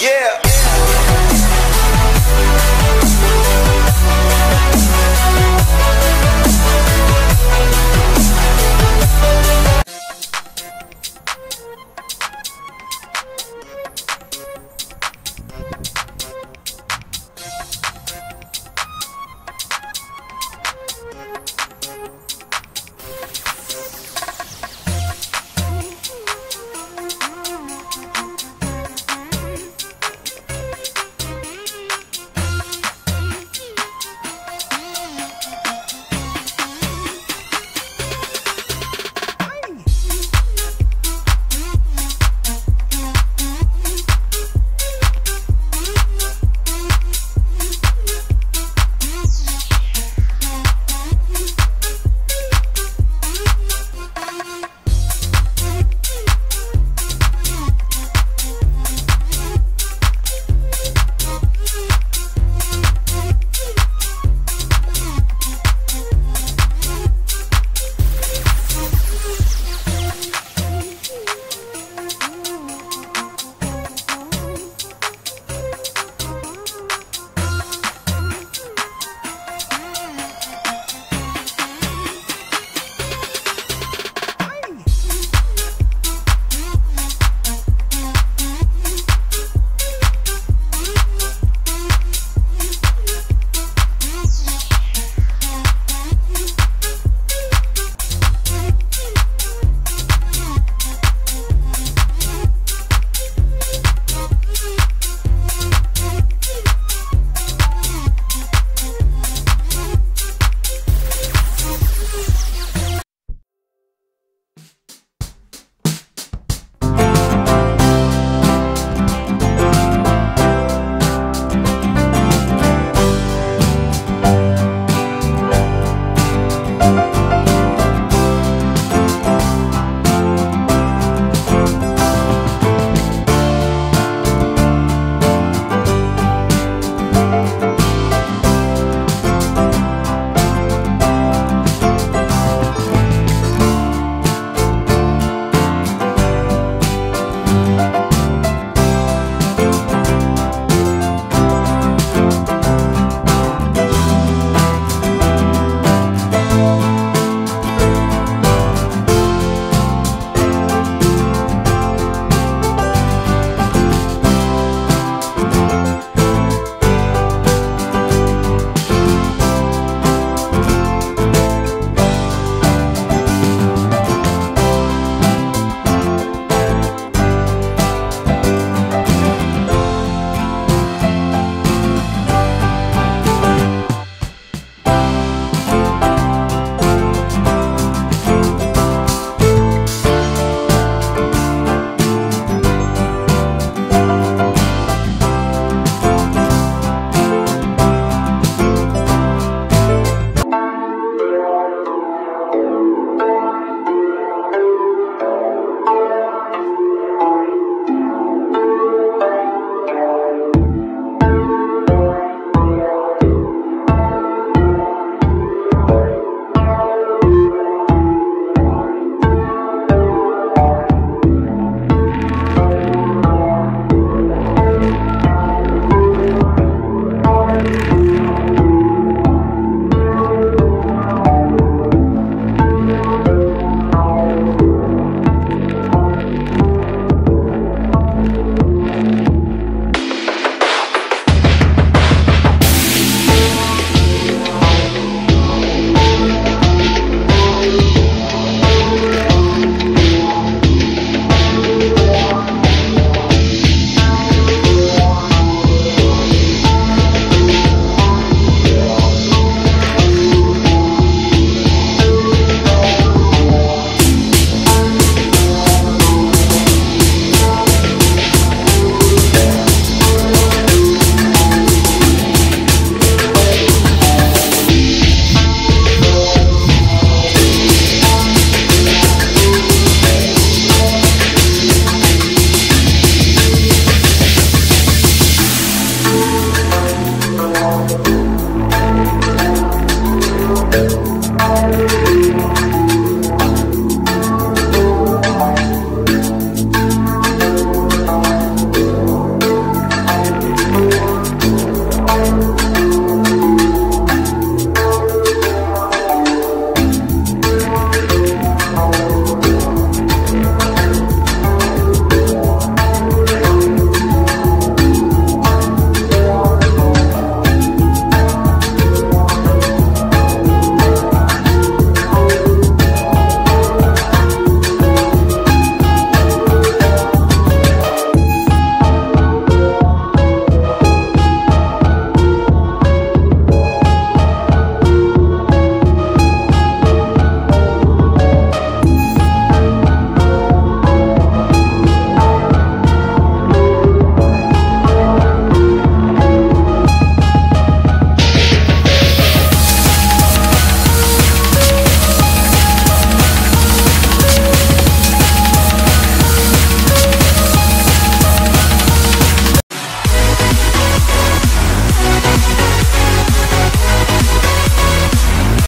Yeah.